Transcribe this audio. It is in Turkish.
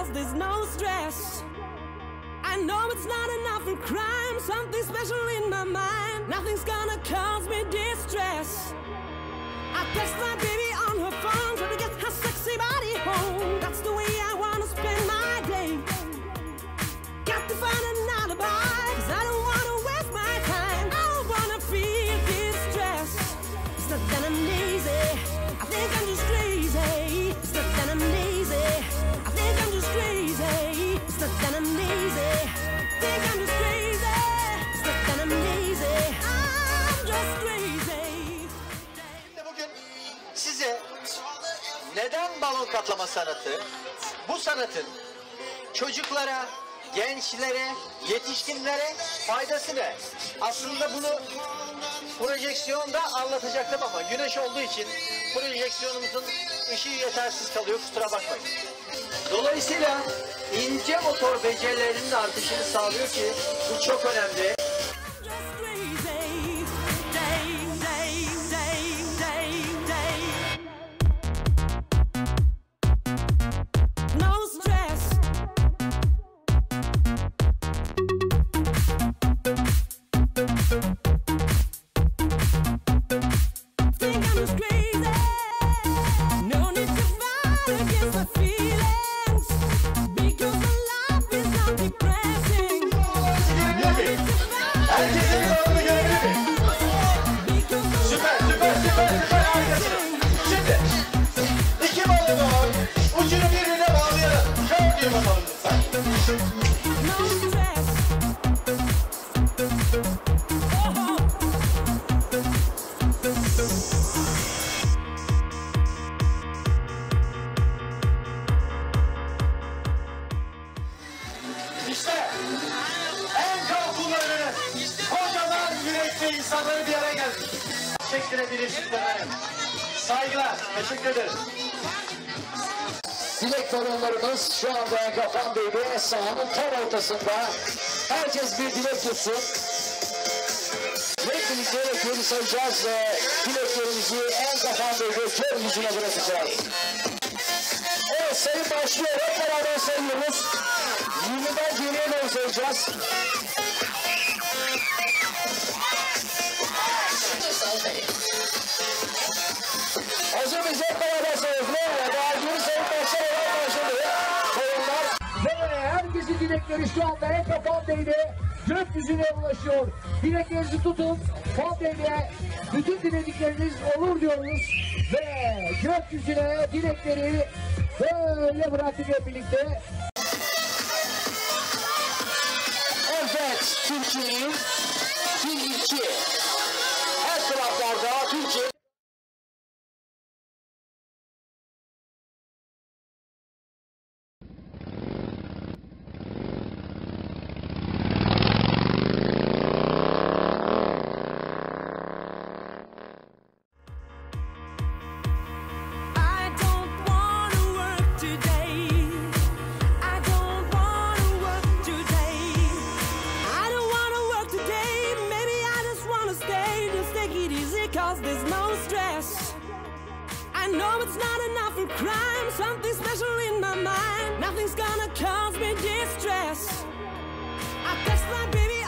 cause there's no stress. I know it's not enough for crime, something special in my mind. Nothing's gonna cause me distress. I text my baby on her phone, try to get her sexy body neden balon katlama sanatı, bu sanatın çocuklara, gençlere, yetişkinlere faydası ne? Aslında bunu projeksiyonda anlatacaktım ama güneş olduğu için projeksiyonumuzun ışığı yetersiz kalıyor kusura bakmayın. Dolayısıyla ince motor becerilerinin artışını sağlıyor ki bu çok önemli. İşte en kalkulları, kocaman yürekli insanları bir araya geldik. Ederiz efendim. Saygılar, teşekkür ederim. Dilek balonlarımız şu anda Gafan Bey'de sahanın tam ortasında. Herkes bir dilek tutsun. Hep birlikte geri sayacağız ve dileklerimizi en Gafan Bey'de kör yüzüne bırakacağız. Evet sayı başlıyor. Hep beraber sayıyoruz. 20'den geriye doğru sayacağız. Hazır mıyız? Hep beraber sayıyoruz. Ne? Daha geri sayım başlamadan başladı. Sayımlar. Ve herkesin dilekleri şu anda en kafan değdi. Gökyüzüne ulaşıyor. Dileklerinizi tutun. Fondey'de bütün diledikleriniz olur diyoruz. Ve gökyüzüne dilekleri böyle bıraktık birlikte. Evet, Türkiye'nin bir no stress. I know it's not enough for crime. Something special in my mind. Nothing's gonna cause me distress. I text my baby